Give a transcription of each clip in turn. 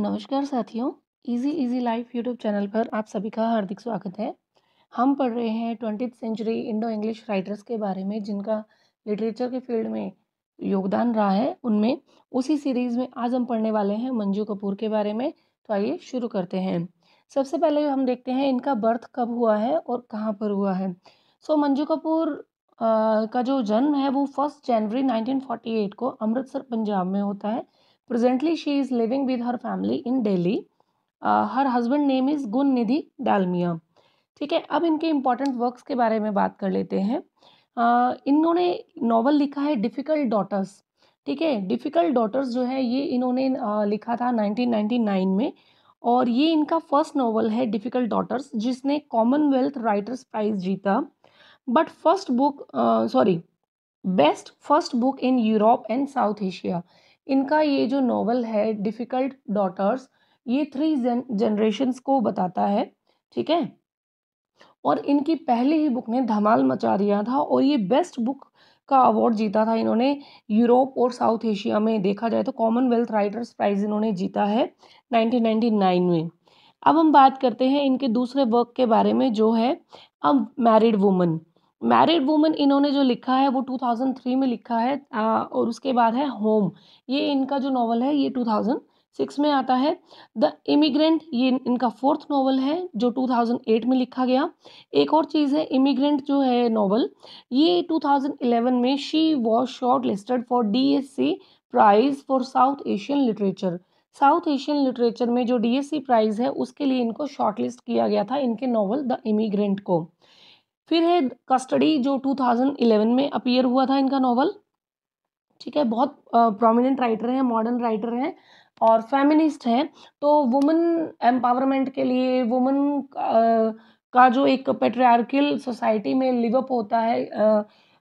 नमस्कार साथियों। Easy easy life YouTube channel पर आप सभी का हार्दिक स्वागत है। हम पढ़ रहे हैं twenty century Indo English writers के बारे में, जिनका लिटरेचर के फ़ील्ड में योगदान रहा है। उनमें उसी सीरीज़ में आज हम पढ़ने वाले हैं मंजू कपूर के बारे में। तो आइए शुरू करते हैं। सबसे पहले हम देखते हैं इनका बर्थ कब हुआ है और कहाँ पर हुआ है। सो मंजू कपूर का जो जन्म है वो फ़र्स्ट जनवरी 1948 को अमृतसर, पंजाब में होता है। Presently, she is living with her family in Delhi. Uh, her husband name is गुन निधि डालमिया ठीक है अब इनके इंपॉर्टेंट वर्क्स के बारे में बात कर लेते हैं। Uh, इन्होंने नॉवल लिखा है डिफ़िकल्ट डॉटर्स ठीक है डिफ़िकल्ट डॉटर्स जो है ये इन्होंने uh, लिखा था 1999 में और ये इनका फ़र्स्ट नॉवल है डिफ़िकल्ट डॉटर्स जिसने कॉमनवेल्थ राइटर्स प्राइज़ जीता। But first book sorry best first book in Europe and South Asia इनका ये जो नॉवल है डिफ़िकल्ट डॉटर्स ये थ्री जन जनरेशन्स को बताता है, ठीक है? और इनकी पहली ही बुक ने धमाल मचा दिया था और ये बेस्ट बुक का अवार्ड जीता था इन्होंने। यूरोप और साउथ एशिया में देखा जाए तो कॉमनवेल्थ राइटर्स प्राइज़ इन्होंने जीता है 1999 में। अब हम बात करते हैं इनके दूसरे वर्क के बारे में जो है अब मैरिड वुमन मैरिड वुमन इन्होंने जो लिखा है वो 2003 में लिखा है आ, और उसके बाद है होम ये इनका जो नॉवल है ये 2006 में आता है. द इमिग्रेंट ये इनका फोर्थ नॉवल है जो 2008 में लिखा गया. एक और चीज़ है इमिग्रेंट जो है नॉवल ये 2011 में she was short listed for D S C prize for South Asian literature South Asian literature में जो डी एस सी प्राइज़ है उसके लिए इनको शॉर्ट लिस्ट किया गया था इनके नॉवल द इमिग्रेंट को. फिर है कस्टडी जो 2011 में अपीयर हुआ था इनका नॉवल ठीक है, बहुत प्रोमिनेंट राइटर हैं मॉडर्न राइटर हैं और फेमिनिस्ट हैं। तो वुमेन एम्पावरमेंट के लिए वुमेन का जो एक पेट्रियार्कल सोसाइटी में लिवअप होता है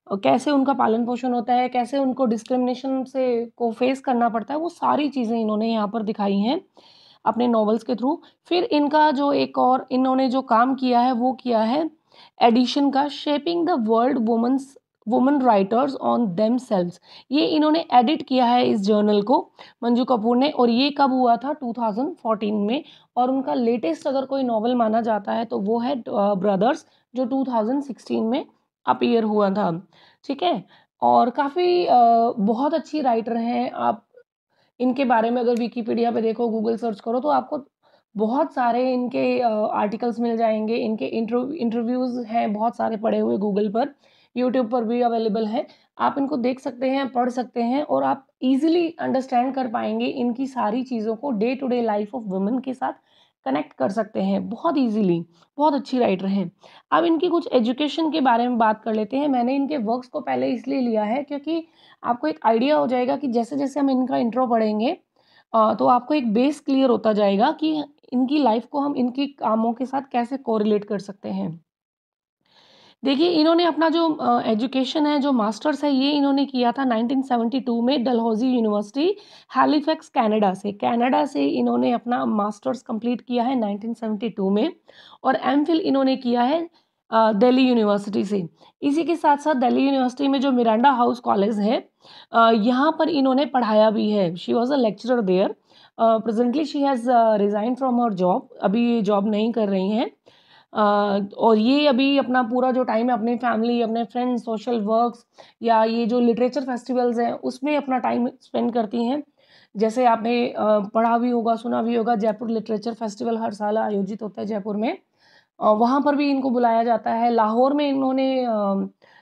कैसे उनका पालन पोषण होता है, कैसे उनको डिस्क्रिमिनेशन से को फेस करना पड़ता है, वो सारी चीज़ें इन्होंने यहाँ पर दिखाई हैं अपने नॉवेल्स के थ्रू फिर इनका जो एक और, इन्होंने जो काम किया है, वो किया है एडिशन का shaping the world women's women writers on themselves ये इन्होंने एडिट किया है इस जर्नल को, मंजू कपूर ने, और ये कब हुआ था? 2014 में। और उनका लेटेस्ट अगर कोई नॉवल माना जाता है तो वो है ब्रदर्स जो 2016 में अपीयर हुआ था। ठीक है? और काफ़ी बहुत अच्छी राइटर हैं। आप इनके बारे में अगर विकीपीडिया पे देखो गूगल सर्च करो तो आपको बहुत सारे इनके आर्टिकल्स मिल जाएँगे, इनके इंटरव्यूज़ हैं, बहुत सारे पड़े हुए गूगल पर यूट्यूब पर भी अवेलेबल है। आप इनको देख सकते हैं, पढ़ सकते हैं और आप इजीली अंडरस्टैंड कर पाएँगे इनकी सारी चीज़ों को day to day life of women के साथ कनेक्ट कर सकते हैं, बहुत इजीली बहुत अच्छी राइटर हैं। अब इनकी कुछ एजुकेशन के बारे में बात कर लेते हैं। मैंने इनके वर्क्स को पहले इसलिए लिया है क्योंकि आपको एक आइडिया हो जाएगा कि जैसे जैसे हम इनका इंट्रो पढ़ेंगे तो आपको एक बेस क्लियर होता जाएगा कि इनकी लाइफ को हम इनके कामों के साथ कैसे कोरिलेट कर सकते हैं? देखिए, इन्होंने अपना जो एजुकेशन है, जो मास्टर्स है, ये इन्होंने किया था 1972 में डलहौजी यूनिवर्सिटी, हैलीफैक्स, कनाडा से। कनाडा से इन्होंने अपना मास्टर्स कंप्लीट किया है 1972 में और एम इन्होंने किया है दिल्ली यूनिवर्सिटी से। इसी के साथ साथ दिल्ली यूनिवर्सिटी में जो मिरांडा हाउस कॉलेज है यहाँ पर इन्होंने पढ़ाया भी है। She was a lecturer there presently she has resign from her job अभी जॉब नहीं कर रही हैं। Uh, और ये अभी अपना पूरा जो टाइम है अपनी फैमिली अपने फ्रेंड्स सोशल वर्क्स या ये जो लिटरेचर फेस्टिवल्स हैं उसमें अपना टाइम स्पेंड करती हैं। जैसे आपने uh, पढ़ा भी होगा सुना भी होगा जयपुर लिटरेचर फेस्टिवल हर साल आयोजित होता है जयपुर में। Uh, वहाँ पर भी इनको बुलाया जाता है। लाहौर में इन्होंने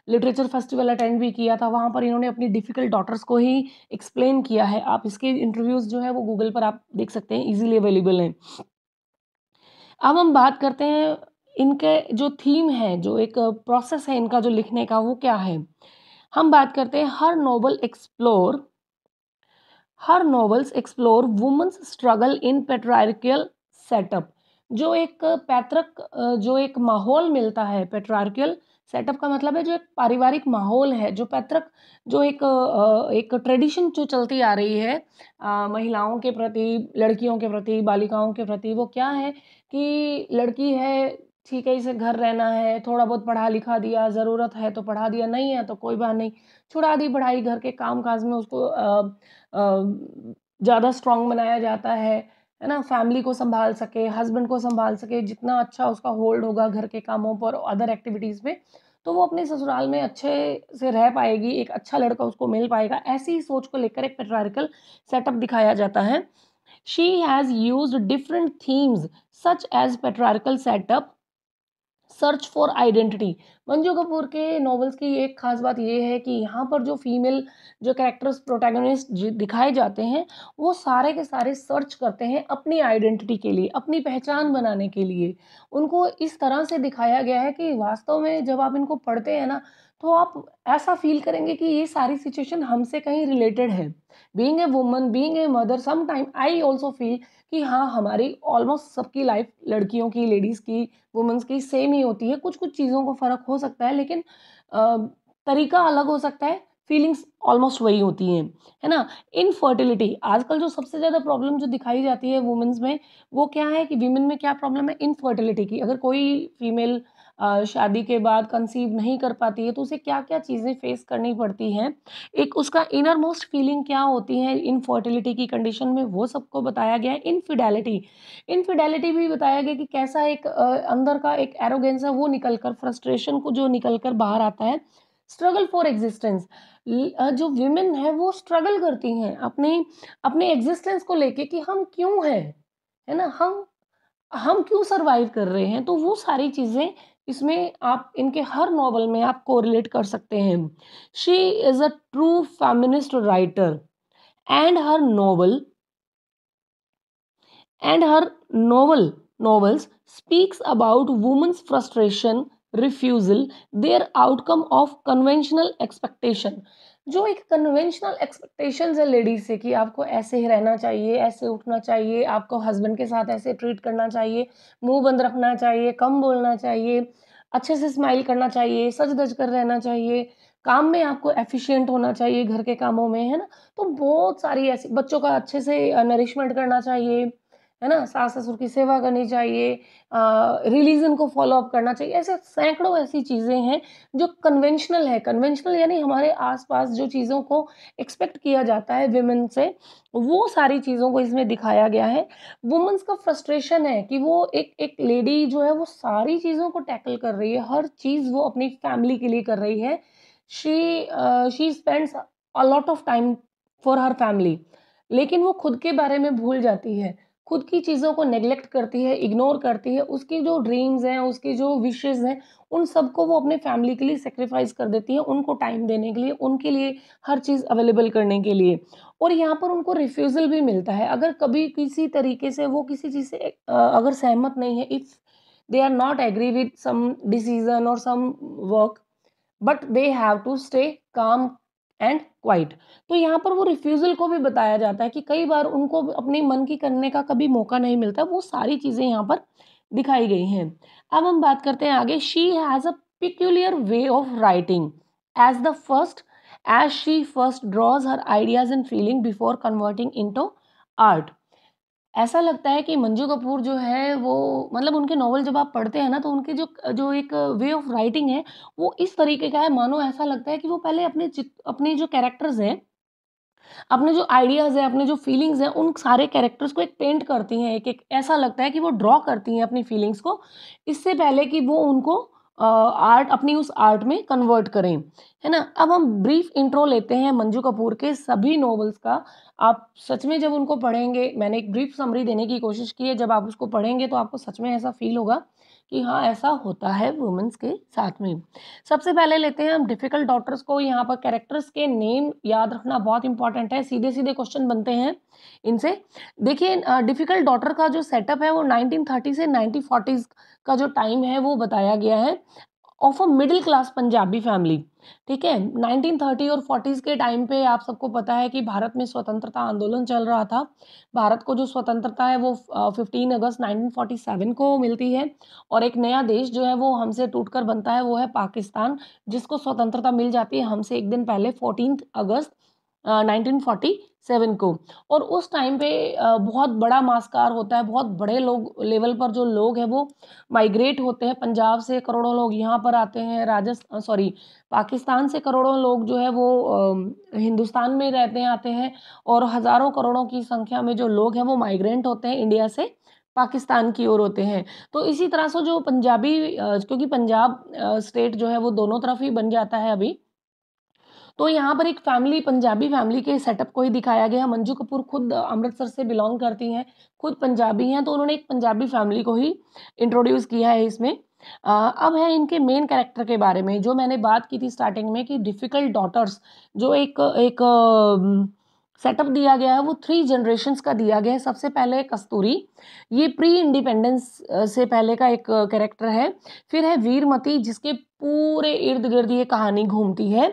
लिटरेचर फेस्टिवल अटेंड भी किया था, वहाँ पर इन्होंने अपनी डिफ़िकल्ट डॉटर्स को ही एक्सप्लेन किया है। आप इसके इंटरव्यूज़ जो है वो गूगल पर आप देख सकते हैं इजीली अवेलेबल हैं। अब हम बात करते हैं इनके जो थीम है, जो एक प्रोसेस है इनका जो लिखने का, वो क्या है? हम बात करते हैं her novel explore her novels explore women's struggle in patriarchal setup जो एक पैतृक, जो एक माहौल मिलता है पेट्रारिकल सेटअप का मतलब है जो एक पारिवारिक माहौल है, जो पैतृक, जो एक एक ट्रेडिशन जो चलती आ रही है महिलाओं के प्रति, लड़कियों के प्रति, बालिकाओं के प्रति, वो क्या है कि लड़की है, ठीक है, इसे घर रहना है, थोड़ा बहुत पढ़ा लिखा दिया, ज़रूरत है तो पढ़ा दिया, नहीं है तो कोई बात नहीं, छुड़ा दी पढ़ाई, घर के काम काज में उसको ज़्यादा स्ट्रांग बनाया जाता है। है ना फैमिली को संभाल सके हस्बैंड को संभाल सके, जितना अच्छा उसका होल्ड होगा घर के कामों पर अदर एक्टिविटीज़ में तो वो अपने ससुराल में अच्छे से रह पाएगी, एक अच्छा लड़का उसको मिल पाएगा, ऐसी ही सोच को लेकर एक पेट्रारिकल सेटअप दिखाया जाता है। She has use different themes such as patriarchal setup search for identity Manju Kapoor के नॉवेल्स की एक खास बात यह है कि यहाँ पर जो फीमेल जो कैरेक्टर्स प्रोटैगनिस्ट दिखाए जाते हैं, वो सारे के सारे सर्च करते हैं अपनी आइडेंटिटी के लिए, अपनी पहचान बनाने के लिए। उनको इस तरह से दिखाया गया है कि वास्तव में जब आप इनको पढ़ते हैं ना तो आप ऐसा फील करेंगे कि ये सारी सिचुएशन हमसे कहीं रिलेटेड है। Being a woman being a mother some time I also feel कि हाँ हमारी ऑलमोस्ट सबकी लाइफ लड़कियों की लेडीज़ की वुमेंस की सेम ही होती है। कुछ कुछ चीज़ों को फ़र्क हो सकता है, लेकिन तरीका अलग हो सकता है। फीलिंग्स ऑलमोस्ट वही होती हैं, है ना? इनफर्टिलिटी आजकल जो सबसे ज़्यादा प्रॉब्लम जो दिखाई जाती है वुमेंस में, वो क्या है कि वीमेन में क्या प्रॉब्लम है? इनफर्टिलिटी की। अगर कोई फीमेल शादी के बाद कंसीव नहीं कर पाती है तो उसे क्या क्या चीज़ें फेस करनी पड़ती हैं? एक उसका इनर मोस्ट फीलिंग क्या होती है? इनफर्टिलिटी की कंडीशन में वो सबको बताया गया है। इनफिडेलिटी इनफिडेलिटी भी बताया गया कि कैसा एक अंदर का एक एरोगेंस है, वो निकल कर फ्रस्ट्रेशन को जो निकल कर बाहर आता है। स्ट्रगल फॉर एग्जिस्टेंस जो विमेन है, वो स्ट्रगल करती हैं अपने अपने एग्जिस्टेंस को लेके कि हम क्यों हैं? है ना? हम हम क्यों सरवाइव कर रहे हैं? तो वो सारी चीज़ें इसमें आप, इनके हर नावल में आप कोरिलेट कर सकते हैं। She is a true feminist writer and her novel and her novel novels speaks about woman's frustration refusal their outcome of conventional expectation जो एक कन्वेंशनल एक्सपेक्टेशंस है लेडीज़ से कि आपको ऐसे ही रहना चाहिए, ऐसे उठना चाहिए, आपको हस्बैंड के साथ ऐसे ट्रीट करना चाहिए, मुँह बंद रखना चाहिए, कम बोलना चाहिए, अच्छे से स्माइल करना चाहिए सज धज कर रहना चाहिए, काम में आपको एफिशिएंट होना चाहिए घर के कामों में, है ना? तो बहुत सारी ऐसी, बच्चों का अच्छे से नरिशमेंट करना चाहिए। है ना? सास ससुर की सेवा करनी चाहिए रिलीजन को फॉलो अप करना चाहिए। ऐसे सैकड़ों ऐसी चीज़ें हैं जो कन्वेंशनल है। कन्वेंशनल यानी हमारे आसपास जो चीज़ों को एक्सपेक्ट किया जाता है विमेन से, वो सारी चीज़ों को इसमें दिखाया गया है। वुमेंस का फ्रस्ट्रेशन है कि वो एक एक लेडी जो है, वो सारी चीज़ों को टैकल कर रही है। हर चीज़ वो अपनी फैमिली के लिए कर रही है। She she spends a lot of time for her family लेकिन वो खुद के बारे में भूल जाती है। खुद की चीज़ों को नेग्लेक्ट करती है इग्नोर करती है, उसकी जो ड्रीम्स हैं, उसकी जो विशेज़ हैं, उन सबको वो अपने फैमिली के लिए सेक्रीफाइस कर देती है उनको टाइम देने के लिए, उनके लिए हर चीज़ अवेलेबल करने के लिए। और यहाँ पर उनको रिफ्यूज़ल भी मिलता है। अगर कभी किसी तरीके से वो किसी चीज़ से अगर सहमत नहीं है if they are not agree with some decision और some work but they have to stay calm and quiet तो यहाँ पर वो रिफ्यूज़ल को भी बताया जाता है कि कई बार उनको अपने मन की करने का कभी मौका नहीं मिलता, वो सारी चीज़ें यहाँ पर दिखाई गई हैं। अब हम बात करते हैं आगे। She has a peculiar way of writing as the first as she first draws her ideas and feeling before converting into art ऐसा लगता है कि मंजू कपूर जो है, वो मतलब उनके नॉवल जब आप पढ़ते हैं ना तो उनके जो जो एक वे ऑफ़ राइटिंग है, वो इस तरीके का है। मानो ऐसा लगता है कि वो पहले अपने अपने जो कैरेक्टर्स हैं, अपने जो आइडियाज़ हैं, अपने जो फीलिंग्स हैं, उन सारे कैरेक्टर्स को एक पेंट करती हैं, एक एक ऐसा लगता है कि वो ड्रॉ करती हैं अपनी फीलिंग्स को। इससे पहले कि वो उनको आर्ट, अपनी उस आर्ट में कन्वर्ट करें, है ना? अब हम ब्रीफ इंट्रो लेते हैं मंजू कपूर के सभी नॉवल्स का। आप सच में जब उनको पढ़ेंगे, मैंने एक ब्रीफ समरी देने की कोशिश की है, जब आप उसको पढ़ेंगे तो आपको सच में ऐसा फील होगा। कि हाँ ऐसा होता है वुमेंस के साथ में। सबसे पहले लेते हैं हम डिफ़िकल्ट डॉक्टर्स को। यहाँ पर कैरेक्टर्स के नेम याद रखना बहुत इंपॉर्टेंट है। सीधे सीधे क्वेश्चन बनते हैं इनसे। देखिए डिफ़िकल्ट डॉटर का जो सेटअप है वो 1930 से 1940s का जो टाइम है वो बताया गया है। Of a middle class Punjabi family ठीक है? 1930 और 40s के टाइम पे आप सबको पता है कि भारत में स्वतंत्रता आंदोलन चल रहा था। भारत को जो स्वतंत्रता है वो 15 अगस्त 1947 को मिलती है और एक नया देश जो है वो हमसे टूटकर बनता है वो है पाकिस्तान, जिसको स्वतंत्रता मिल जाती है हमसे एक दिन पहले fourteen August. Nineteen forty seven को। और उस टाइम पे बहुत बड़ा मास्कार होता है, बहुत बड़े लोग लेवल पर जो लोग हैं वो माइग्रेट होते हैं। पंजाब से करोड़ों लोग यहाँ पर आते हैं राजस्थान सॉरी पाकिस्तान से करोड़ों लोग जो है वो हिंदुस्तान में रहते आते हैं। और हज़ारों करोड़ों की संख्या में जो लोग हैं वो माइग्रेंट होते हैं इंडिया से पाकिस्तान की ओर होते हैं। तो इसी तरह से जो पंजाबी क्योंकि पंजाब स्टेट जो है वो दोनों तरफ़ ही बन जाता है अभी। तो यहाँ पर एक फैमिली पंजाबी फैमिली के सेटअप को ही दिखाया गया मंजू कपूर खुद अमृतसर से बिलोंग करती हैं खुद पंजाबी हैं तो उन्होंने एक पंजाबी फैमिली को ही इंट्रोड्यूस किया है इसमें। आ, अब है इनके मेन कैरेक्टर के बारे में जो मैंने बात की थी स्टार्टिंग में कि डिफ़िकल्ट डॉटर्स जो एक एक सेटअप दिया गया है, वो थ्री जनरेशन्स का दिया गया है। सबसे पहले कस्तूरी, ये प्री इंडिपेंडेंस से पहले का एक कैरेक्टर है। फिर है वीरमती, जिसके पूरे इर्द गिर्द ये कहानी घूमती है।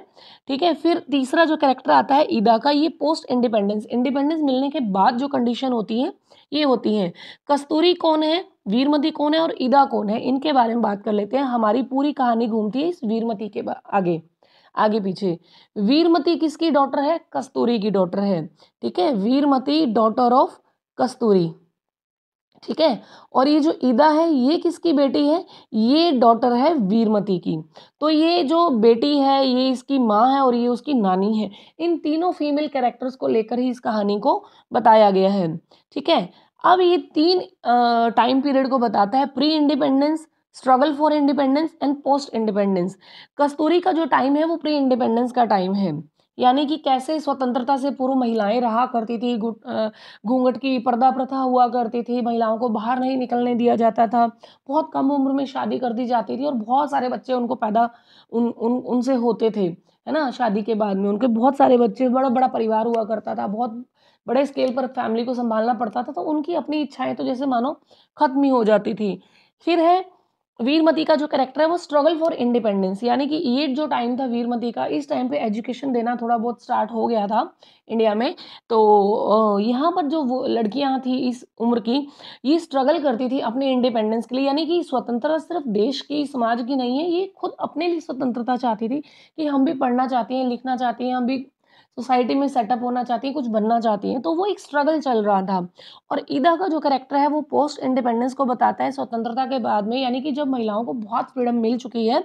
ठीक है, फिर तीसरा जो कैरेक्टर आता है, ईदा का, ये पोस्ट इंडिपेंडेंस इंडिपेंडेंस मिलने के बाद जो कंडीशन होती है, ये होती हैं। कस्तूरी कौन है? वीरमती कौन है? और ईदा कौन है? इनके बारे में बात कर लेते हैं। हमारी पूरी कहानी घूमती है इस वीरमती के आगे। आगे पीछे। वीरमती किसकी डॉटर है? कस्तूरी की डॉटर है। ठीक है? Virmati, daughter of Kasturi. ठीक है? और ये जो ईदा है, ये किसकी बेटी है? ये डॉटर है वीरमती की। तो ये जो बेटी है, ये इसकी माँ है और ये उसकी नानी है। इन तीनों फीमेल कैरेक्टर्स को लेकर ही इस कहानी को बताया गया है। ठीक है? अब ये तीन टाइम पीरियड को बताता है। Pre independence struggle for independence and post independence. Kasturi का जो टाइम है, वो प्री इंडिपेंडेंस का टाइम है। यानी कि कैसे स्वतंत्रता से पूर्व महिलाएँ रहा करती थी घूंघट की पर्दा प्रथा हुआ करती थी, महिलाओं को बाहर नहीं निकलने दिया जाता था। बहुत कम उम्र में शादी कर दी जाती थी और बहुत सारे बच्चे उनको पैदा, उन उन, उनसे होते थे, है ना? शादी के बाद में उनके बहुत सारे बच्चे, बड़ा बड़ा परिवार हुआ करता था, बहुत बड़े स्केल पर फैमिली को संभालना पड़ता था तो उनकी अपनी इच्छाएँ तो जैसे मानो खत्म ही हो जाती थी। फिर है वीरमती का जो करेक्टर है, वो स्ट्रगल फॉर इंडिपेंडेंस यानी कि ये जो टाइम था वीरमती का, इस टाइम पे एजुकेशन देना थोड़ा बहुत स्टार्ट हो गया था इंडिया में। तो यहाँ पर जो लड़कियाँ थी इस उम्र की, ये स्ट्रगल करती थी अपने इंडिपेंडेंस के लिए, यानी कि स्वतंत्रता सिर्फ़ देश की, समाज की नहीं है, ये खुद अपने लिए स्वतंत्रता चाहती थी कि हम भी पढ़ना चाहती हैं, लिखना चाहती हैं, हम भी सोसाइटी में सेटअप होना चाहती हैं, कुछ बनना चाहती हैं तो वो एक स्ट्रगल चल रहा था। और ईदा का जो करेक्टर है, वो पोस्ट इंडिपेंडेंस को बताता है, स्वतंत्रता के बाद में, यानी कि जब महिलाओं को बहुत फ्रीडम मिल चुकी है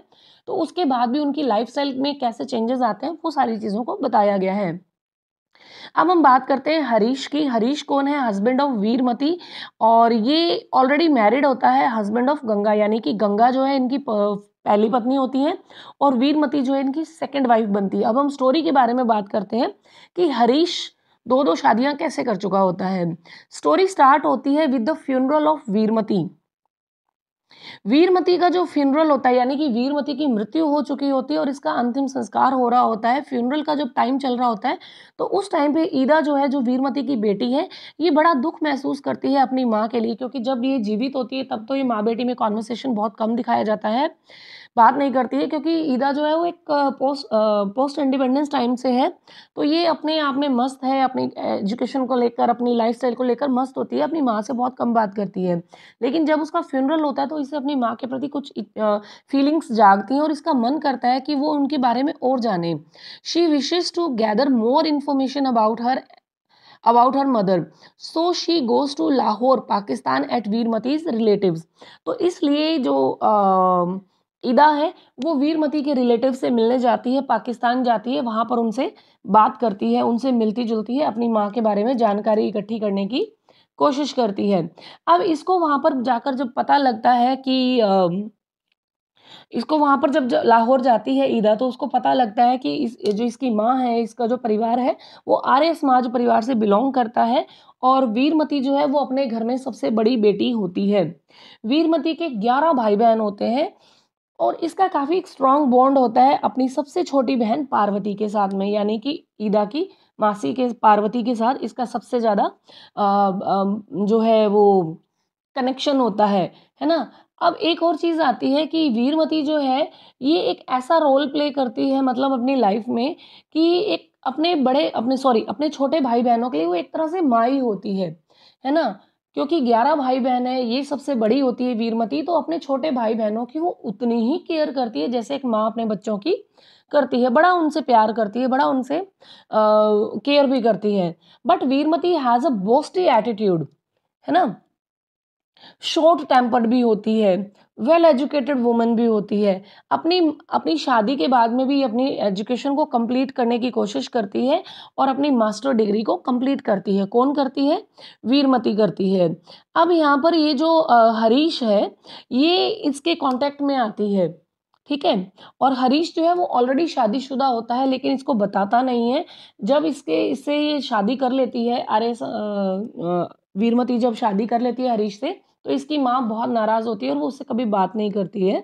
तो उसके बाद भी उनकी लाइफ में कैसे चेंजेस आते हैं, वो सारी चीज़ों को बताया गया है। अब हम बात करते हैं हरीश की। हरीश कौन है? Husband of Virmati. और ये ऑलरेडी मैरिड होता है हस्बैंड ऑफ़ गंगा, यानी कि गंगा जो है, इनकी पहली पत्नी होती हैं और वीरमती जो है इनकी सेकंड वाइफ बनती है। अब हम स्टोरी के बारे में बात करते हैं कि हरीश दो दो शादियाँ कैसे कर चुका होता है। स्टोरी स्टार्ट होती है with the funeral of Virmati. Virmati का जो फ्यूनरल होता है, यानी कि वीरमती की मृत्यु हो चुकी होती है और इसका अंतिम संस्कार हो रहा होता है। फ्यूनरल का जब टाइम चल रहा होता है तो उस टाइम पे ईदा जो है, जो वीरमती की बेटी है, ये बड़ा दुख महसूस करती है अपनी माँ के लिए, क्योंकि जब ये जीवित होती है, तब तो ये माँ बेटी में कॉन्वर्सेशन बहुत कम दिखाया जाता है। बात नहीं करती है क्योंकि ईदा जो है वो एक पोस्ट पोस्ट इंडिपेंडेंस टाइम से है। तो ये अपने आप में मस्त है अपनी एजुकेशन को लेकर अपनी लाइफ को लेकर मस्त होती है अपनी माँ से बहुत कम बात करती है। लेकिन जब उसका फ्यूनरल होता है तो इसे अपनी माँ के प्रति कुछ फीलिंग्स जागती हैं और इसका मन करता है कि वो उनके बारे में और जाने। She wishes to gather more information about her about her mother so she goes to Lahore Pakistan at Virmati's relatives तो इसलिए जो uh, ईदा है, वो वीरमती के रिलेटिव से मिलने जाती है, पाकिस्तान जाती है, वहाँ पर उनसे बात करती है, उनसे मिलती जुलती है, अपनी माँ के बारे में जानकारी इकट्ठी करने की कोशिश करती है। अब इसको वहाँ पर जाकर जब पता लगता है कि इसको वहाँ पर जब लाहौर जाती है ईदा तो उसको पता लगता है कि इस, जो इसकी माँ है, इसका जो परिवार है, वो आर्य समाज परिवार से बिलोंग करता है और वीरमती जो है, वो अपने घर में सबसे बड़ी बेटी होती है। वीरमती के ग्यारह भाई बहन होते हैं और इसका काफ़ी स्ट्रॉन्ग बॉन्ड होता है अपनी सबसे छोटी बहन पार्वती के साथ में, यानी कि ईदा की मासी के, पार्वती के साथ इसका सबसे ज़्यादा जो है वो कनेक्शन होता है है ना? अब एक और चीज़ आती है कि वीरमती जो है, ये एक ऐसा रोल प्ले करती है मतलब अपनी लाइफ में कि एक अपने बड़े, अपने सॉरी अपने छोटे भाई बहनों के लिए वो एक तरह से माई होती है है ना? क्योंकि ग्यारह भाई बहन है, ये सबसे बड़ी होती है वीरमती तो अपने छोटे भाई बहनों की वो उतनी ही केयर करती है, जैसे एक माँ अपने बच्चों की करती है। बड़ा उनसे प्यार करती है, बड़ा उनसे केयर भी करती है। But Virmati has a boasty attitude है ना? शॉर्ट टेम्पर्ड भी होती है वेल एजुकेटेड वुमन भी होती है। अपनी अपनी शादी के बाद में भी अपनी एजुकेशन को कंप्लीट करने की कोशिश करती है और अपनी मास्टर डिग्री को कंप्लीट करती है। कौन करती है? वीरमती करती है। अब यहाँ पर ये जो हरीश है, ये इसके कांटेक्ट में आती है, ठीक है? और हरीश जो है वो ऑलरेडी शादीशुदा होता है, लेकिन इसको बताता नहीं है। जब इसके, इससे ये शादी कर लेती है, अरे वीरमती जब शादी कर लेती है हरीश से तो इसकी माँ बहुत नाराज़ होती है और वो उससे कभी बात नहीं करती है।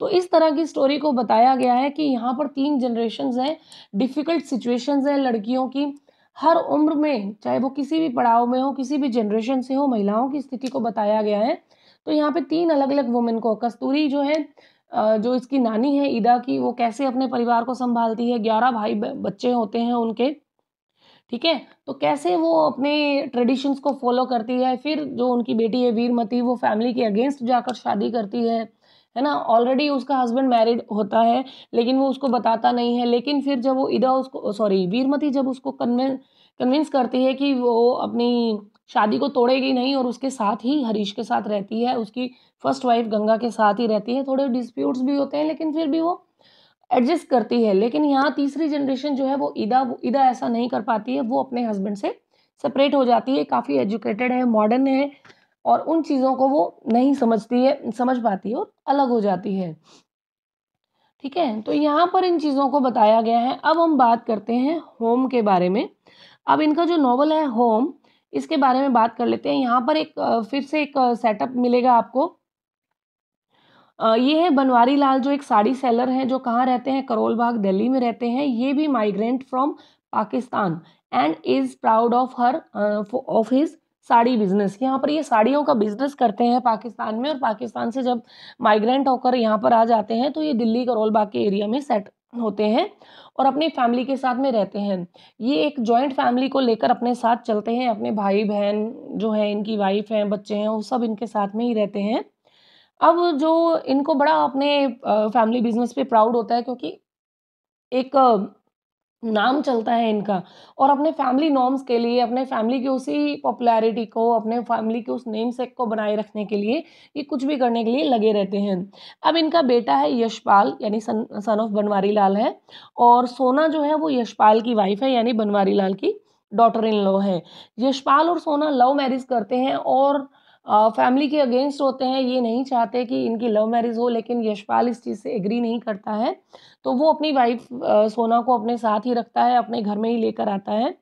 तो इस तरह की स्टोरी को बताया गया है कि यहाँ पर तीन जनरेशन हैं डिफ़िकल्ट सिचुएशंस हैं लड़कियों की। हर उम्र में, चाहे वो किसी भी पड़ाव में हो, किसी भी जनरेशन से हो, महिलाओं की स्थिति को बताया गया है। तो यहाँ पे तीन अलग अलग वुमेन को, कस्तूरी जो है जो इसकी नानी है ईदा की, वो कैसे अपने परिवार को संभालती है? ग्यारह भाई बच्चे होते हैं उनके। ठीक है? तो कैसे वो अपने ट्रेडिशंस को फॉलो करती है? फिर जो उनकी बेटी है, वीरमती, वो फैमिली के अगेंस्ट जाकर शादी करती है है ना? ऑलरेडी उसका हस्बैंड मैरिड होता है, लेकिन वो उसको बताता नहीं है। लेकिन फिर जब वो इदा उसको सॉरी वीरमती जब उसको कन्विंस कन्विंस करती है कि वो अपनी शादी को तोड़ेगी नहीं और उसके साथ ही हरीश के साथ रहती है, उसकी फ़र्स्ट वाइफ गंगा के साथ ही रहती है, थोड़े डिस्प्यूट्स भी होते हैं, लेकिन फिर भी वो एडजस्ट करती है, लेकिन यहाँ तीसरी जनरेशन जो है वो ईदा ईदा ऐसा नहीं कर पाती है, वो अपने हस्बैंड से सेपरेट हो जाती है, काफ़ी एजुकेटेड है मॉडर्न है और उन चीज़ों को वो नहीं समझती है, समझ पाती है और अलग हो जाती है। ठीक है तो यहाँ पर इन चीज़ों को बताया गया है। अब हम बात करते हैं होम के बारे में। अब इनका जो नॉवल है होम इसके बारे में बात कर लेते हैं। यहाँ पर एक, फिर से एक सेटअप मिलेगा आपको। ये है बनवारी लाल, जो एक साड़ी सेलर हैं, जो कहाँ रहते हैं? करोल बाग, दिल्ली में रहते हैं। ये भी migrant from Pakistan and is proud of her of his sari business यहाँ पर ये साड़ियों का बिज़नेस करते हैं पाकिस्तान में और पाकिस्तान से जब माइग्रेंट होकर यहाँ पर आ जाते हैं तो ये दिल्ली, करोल बाग के एरिया में सेट होते हैं और अपनी फैमिली के साथ में रहते हैं। ये एक जॉइंट फैमिली को लेकर अपने साथ चलते हैं, अपने भाई बहन जो हैं, इनकी वाइफ हैं, बच्चे हैं, वो सब इनके साथ में ही रहते हैं। अब जो इनको बड़ा अपने फैमिली बिज़नेस पे प्राउड होता है क्योंकि एक नाम चलता है इनका और अपने फैमिली नॉर्म्स के लिए, अपने फैमिली की उसी पॉपुलैरिटी को, अपने फैमिली के उस नेम सेक को बनाए रखने के लिए, ये कुछ भी करने के लिए लगे रहते हैं। अब इनका बेटा है यशपाल, यानी सन सन ऑफ़ बनवारी लाल है और सोना जो है वो यशपाल की वाइफ है, यानी बनवारी लाल की डॉटर इन लॉ है। यशपाल और सोना लव मैरिज करते हैं और फैमिली के अगेंस्ट होते हैं, ये नहीं चाहते कि इनकी लव मैरिज हो, लेकिन यशपाल इस चीज़ से एग्री नहीं करता है। तो वो अपनी वाइफ सोना को अपने साथ ही रखता है, अपने घर में ही लेकर आता है।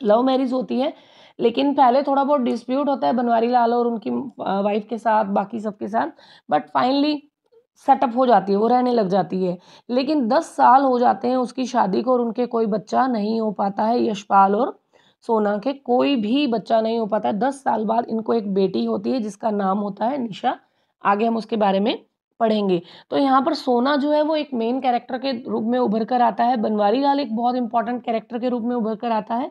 लव मैरिज होती है, लेकिन पहले थोड़ा बहुत डिस्प्यूट होता है बनवारी लाल और उनकी वाइफ के साथ, बाकी सबके साथ बट फाइनली सेटअप हो जाती है, वो रहने लग जाती है। लेकिन दस साल हो जाते हैं उसकी शादी को और उनके कोई बच्चा नहीं हो पाता है यशपाल और सोना के, कोई भी बच्चा नहीं हो पाता। है दस साल बाद इनको एक बेटी होती है, जिसका नाम होता है निशा। आगे हम उसके बारे में पढ़ेंगे। तो यहाँ पर सोना जो है, वो एक मेन कैरेक्टर के रूप में उभर कर आता है। बनवारी लाल एक बहुत इंपॉर्टेंट कैरेक्टर के रूप में उभर कर आता है,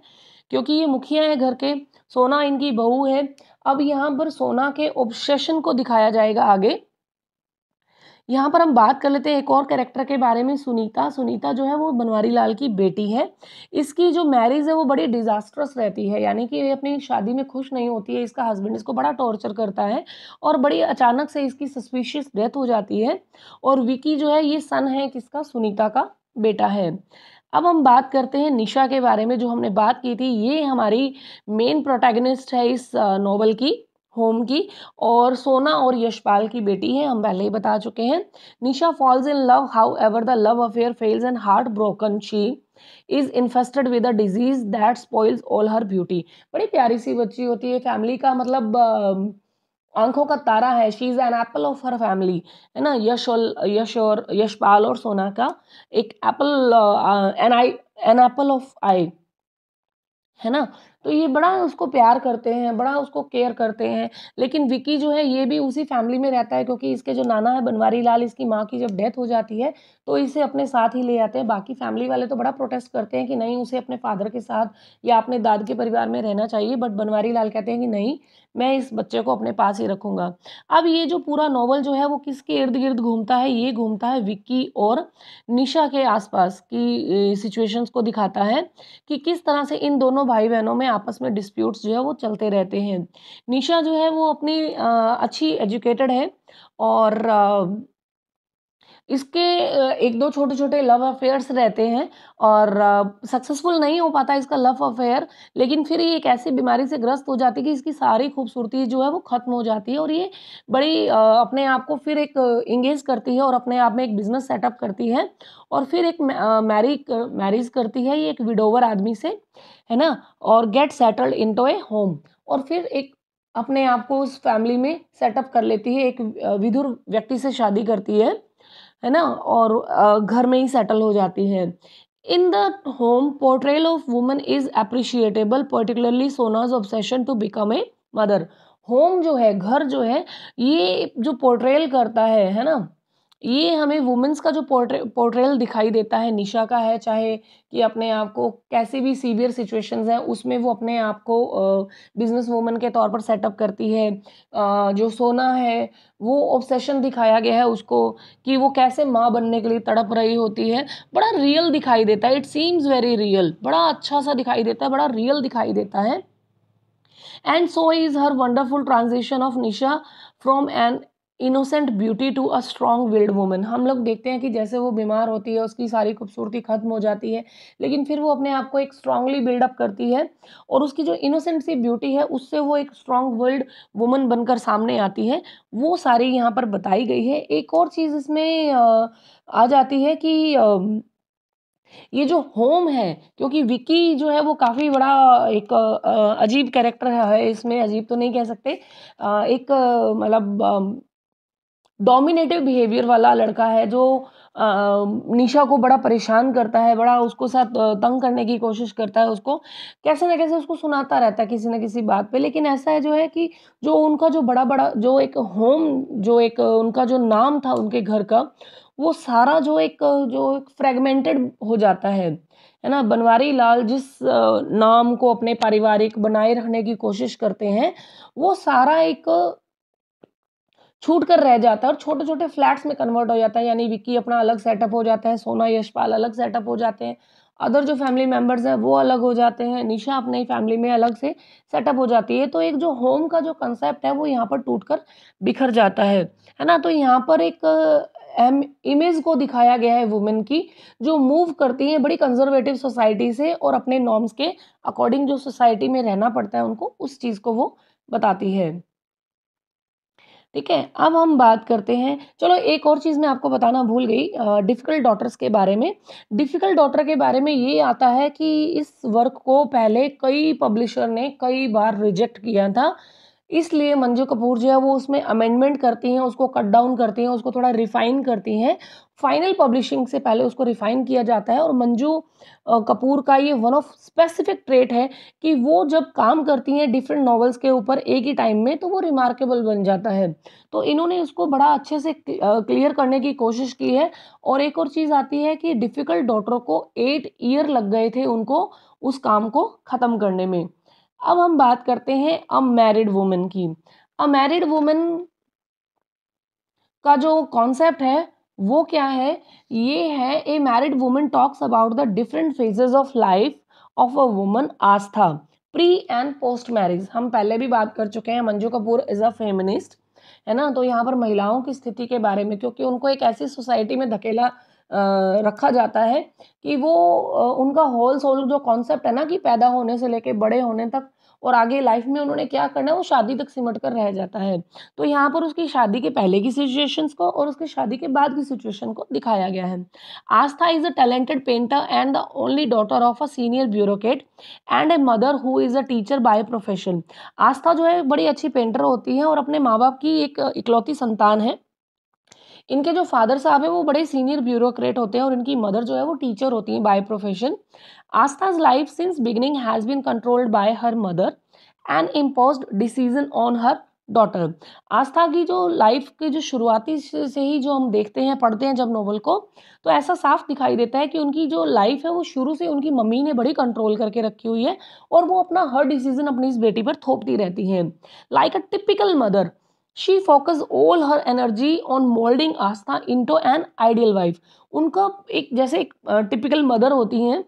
क्योंकि ये मुखिया है घर के। सोना इनकी बहू है। अब यहाँ पर सोना के ऑब्सेशन को दिखाया जाएगा आगे। यहाँ पर हम बात कर लेते हैं एक और कैरेक्टर के बारे में, सुनीता। सुनीता जो है वो बनवारी लाल की बेटी है। इसकी जो मैरिज है वो बड़ी डिजास्ट्रस रहती है, यानी कि ये अपनी शादी में खुश नहीं होती है, इसका हस्बैंड इसको बड़ा टॉर्चर करता है और बड़ी अचानक से इसकी सस्पिशियस डेथ हो जाती है और विकी जो है ये सन है किसका? सुनीता का बेटा है। अब हम बात करते हैं निशा के बारे में, जो हमने बात की थी। ये हमारी मेन प्रोटैगनिस्ट है इस नॉवल की। होम की और सोना और यशपाल की बेटी है, हम पहले ही बता चुके हैं। Nisha falls in love however the love affair fails and heart broken she is infested with a disease that spoils all her beauty बड़ी प्यारी सी बच्ची होती है फैमिली का मतलब आँखों का तारा है। She is an apple of her family है ना? यश और यश और, यशपाल और सोना का एक apple an eye an apple of eye है ना? तो ये बड़ा उसको प्यार करते हैं, बड़ा उसको केयर करते हैं। लेकिन विकी जो है, ये भी उसी फैमिली में रहता है क्योंकि इसके जो नाना है, बनवारी लाल, इसकी माँ की जब डेथ हो जाती है तो इसे अपने साथ ही ले आते हैं। बाकी फैमिली वाले तो बड़ा प्रोटेस्ट करते हैं कि नहीं, उसे अपने फादर के साथ या अपने दाद के परिवार में रहना चाहिए, बट बनवारी लाल कहते हैं कि नहीं मैं इस बच्चे को अपने पास ही रखूँगा। अब ये जो पूरा नॉवल जो है, वो किसके इर्द गिर्द घूमता है? ये घूमता है विक्की और निशा के आसपास की सिचुएशंस को दिखाता है कि किस तरह से इन दोनों भाई बहनों में आपस में डिस्प्यूट्स जो है, वो चलते रहते हैं। निशा जो है, वो अपनी अच्छी एजुकेटेड है और इसके एक दो छोटे छोटे लव अफेयर्स रहते हैं और सक्सेसफुल नहीं हो पाता इसका लव अफेयर लेकिन फिर ये एक ऐसी बीमारी से ग्रस्त हो जाती है कि इसकी सारी खूबसूरती जो है वो ख़त्म हो जाती है और ये बड़ी अपने आप को फिर एक इंगेज करती है और अपने आप में एक बिज़नेस सेटअप करती है और फिर एक मैरी मैरिज करती है ये एक विडोवर आदमी से, है ना? और get settled into a home और फिर एक अपने आप को उस फैमिली में सेटअप कर लेती है, एक विधुर व्यक्ति से शादी करती है। है ना? और घर में ही सेटल हो जाती है। In the home portrayal of woman is appreciable particularly Sona's obsession to become a mother home जो है, घर जो है, ये जो पोर्ट्रेल करता है है ना? ये हमें वुमेंस का जो पोर्ट्रे पोर्ट्रेल दिखाई देता है निशा का है चाहे कि अपने आप को कैसे भी सीवियर सिचुएशंस हैं उसमें वो अपने आप को बिज़नेस वूमन के तौर पर सेटअप करती है। आ, जो सोना है वो ऑब्सेशन दिखाया गया है उसको कि वो कैसे माँ बनने के लिए तड़प रही होती है। बड़ा रियल दिखाई देता है इट सीम्स वेरी रियल बड़ा अच्छा सा दिखाई देता है बड़ा रियल दिखाई देता है। And so is her wonderful transition of Nisha from an innocent beauty to a strong willed woman हम लोग देखते हैं कि जैसे वो बीमार होती है, उसकी सारी खूबसूरती खत्म हो जाती है, लेकिन फिर वो अपने आप को एक स्ट्रांगली बिल्डअप करती है और उसकी जो इनोसेंट सी ब्यूटी है, उससे वो एक स्ट्रॉन्ग वर्ल्ड वुमन बनकर सामने आती है। वो सारी यहाँ पर बताई गई है। एक और चीज़ इसमें आ जाती है कि ये जो होम है, क्योंकि विकी जो है वो काफ़ी बड़ा एक अजीब कैरेक्टर है, इसमें अजीब तो नहीं कह सकते। एक मतलब डोमिनेटिव बिहेवियर वाला लड़का है जो निशा को बड़ा परेशान करता है, बड़ा उसको साथ तंग करने की कोशिश करता है उसको। कैसे ना कैसे उसको सुनाता रहता है किसी न किसी बात पे। लेकिन ऐसा है जो है कि जो उनका जो बड़ा बड़ा, जो एक होम जो एक, उनका जो नाम था उनके घर का, वो सारा जो एक जो एक फ्रेगमेंटेड हो जाता है। है ना? बनवारी लाल जिस नाम को अपने पारिवारिक बनाए रखने की कोशिश करते हैं, वो सारा एक छूट कर रह जाता है और छोटे छोटे फ्लैट्स में कन्वर्ट हो जाता है, यानी विक्की अपना अलग सेटअप हो जाता है, सोना, यशपाल अलग सेटअप हो जाते हैं अदर जो फैमिली मेंबर्स हैं वो अलग हो जाते हैं, निशा अपने फैमिली में अलग से सेटअप हो जाती है तो एक जो होम का जो कंसेप्ट है वो यहाँ पर टूट कर बिखर जाता है है ना? तो यहाँ पर एक एम इमेज को दिखाया गया है वुमेन की, जो मूव करती हैं बड़ी कंजर्वेटिव सोसाइटी से और अपने नॉर्म्स के अकॉर्डिंग जो सोसाइटी में रहना पड़ता है उनको, उस चीज़ को वो बताती है। ठीक है, अब हम बात करते हैं। चलो, एक और चीज़ मैं आपको बताना भूल गई डिफ़िकल्ट डॉटर्स के बारे में। डिफ़िकल्ट डॉटर के बारे में ये आता है कि इस वर्क को पहले कई पब्लिशर ने कई बार रिजेक्ट किया था। इसलिए मंजू कपूर जो है वो उसमें अमेंडमेंट करती हैं, उसको कट डाउन करती हैं, उसको थोड़ा रिफ़ाइन करती हैं। फाइनल पब्लिशिंग से पहले उसको रिफ़ाइन किया जाता है और मंजू कपूर का ये वन ऑफ़ स्पेसिफिक ट्रेट है कि वो जब काम करती हैं डिफरेंट नॉवेल्स के ऊपर एक ही टाइम में तो वो रिमार्केबल बन जाता है। तो इन्होंने इसको बड़ा अच्छे से क्लियर करने की कोशिश की है और एक और चीज़ आती है कि डिफ़िकल्ट डॉटर को एट ईयर लग गए थे उनको उस काम को ख़त्म करने में। अब हम बात करते हैं अ मैरिड वुमेन की। अ मैरिड वुमेन का जो कॉन्सेप्ट है, वो क्या है? ये है a married women talks about the different phases of life of a woman Astha. Pre and post marriage हम पहले भी बात कर चुके हैं, Manju Kapoor is a feminist है ना? तो यहाँ पर महिलाओं की स्थिति के बारे में, क्योंकि उनको एक ऐसी सोसाइटी में धकेला रखा जाता है कि वो उनका होल सोल जो कॉन्सेप्ट है ना कि पैदा होने से लेके बड़े होने तक और आगे लाइफ में उन्होंने क्या करना है, वो शादी तक सिमट कर रह जाता है। तो यहाँ पर उसकी शादी के पहले की सिचुएशंस को और उसकी शादी के बाद की सिचुएशन को दिखाया गया है। Astha is a talented painter and the only daughter of a senior bureaucrat and a mother who is a teacher by profession Astha जो है, बड़ी अच्छी पेंटर होती है और अपने माँ बाप की एक इकलौती संतान है। इनके जो फादर साहब हैं, वो बड़े सीनियर ब्यूरोक्रेट होते हैं और इनकी मदर जो है, वो टीचर होती हैं by profession Astha's life since beginning has been controlled by her mother and impose decision on her daughter Astha की जो लाइफ की जो शुरुआती से ही जो हम देखते हैं, पढ़ते हैं जब नोवेल को तो ऐसा साफ़ दिखाई देता है कि उनकी जो लाइफ है, वो शुरू से उनकी मम्मी ने बड़ी कंट्रोल करके रखी हुई है और वो अपना हर डिसीज़न अपनी इस बेटी पर थोपती रहती हैं. Like a typical mother she focus all her energy on moulding Astha into an ideal wife उनका एक, जैसे एक टिपिकल मदर होती हैं,